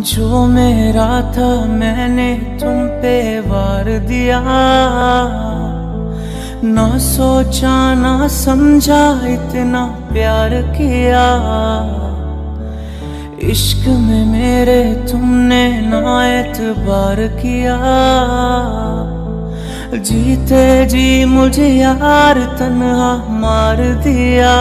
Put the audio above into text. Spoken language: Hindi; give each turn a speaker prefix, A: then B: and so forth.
A: जो मेरा था, मैंने तुम पे वार दिया। ना सोचा, ना समझा, इतना प्यार किया। इश्क में मेरे तुमने ना एतबार किया। जीते जी मुझे यार, तन्हा मार दिया।